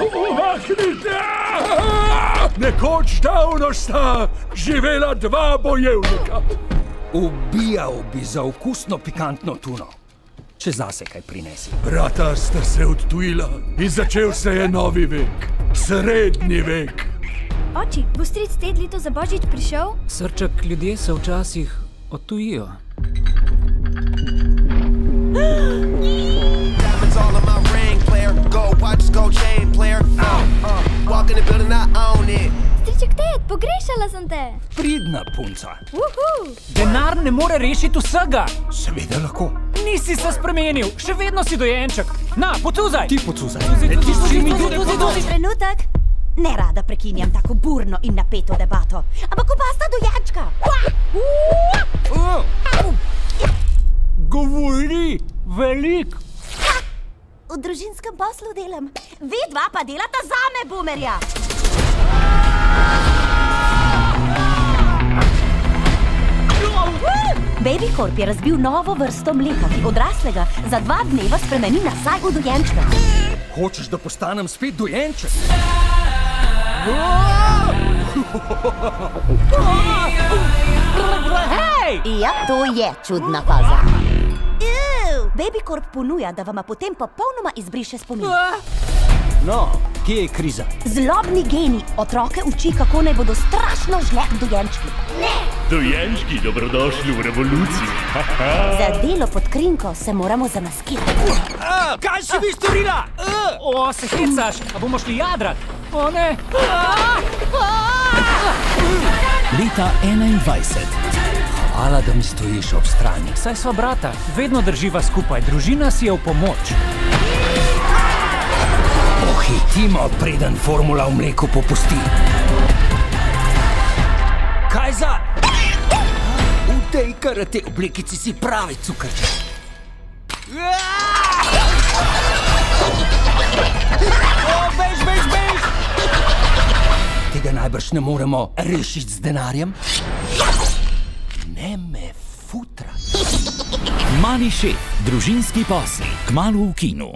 Umaknite! Nekoč davno sta živela dva bojevnika. Ubijal bi za okusno pikantno tuno. Če zase kaj prinesi. Brata sta se odtujila in začel se je novi vek, srednji vek. Oči, bo stric ted leto za božič prišel? Srček, ljudje se včasih odtujijo. Diamonds pogrešala sem te. Pridna punca. Uhu. Denar ne more rešiti vsega. Seveda lahko. Nisi se spremenil, še vedno si dojenček. Na, potuzaj! Ti pocuzaj. Tudi, tudi, tudi. Trenutek. Ne rada prekinjam tako burno in napeto debato, ampak oba sta dojenčka. Govori velik. V družinskem poslu delam, vi dva pa delata zame, bumerja. Baby Corp je razbil novo vrsto mleka, ki odraslega za dva dneva spremeni nazaj v dojenčka. Hočeš, da postanem spet dojenček? Hej! Ja, to je čudna faza. Ew, Baby Corp ponuja, da vama potem popolnoma izbriše spomin. No, kje je kriza? Zlobni geni otroke uči, kako naj bodo strašno žlek dojenčki. Dojenčki, dobrodošli v revoluciji. Za delo pod krinko se moramo zamaskirati. Kaj si vi storila? O, se hecaš, a bomo šli jadrat? O ne! Leta 21. Hvala, da mi stojiš ob strani. Saj sva brata, vedno drživa skupaj, družina si je v pomoč. Pohitimo, preden formula v mleku popusti. Kaj za? V tej karate oblekici si pravi cukrček. Bež, bež, bež! Tega najbrž ne moremo rešiti z denarjem. Ne me futra. Mali šef, družinski posli, kmalu v kinu.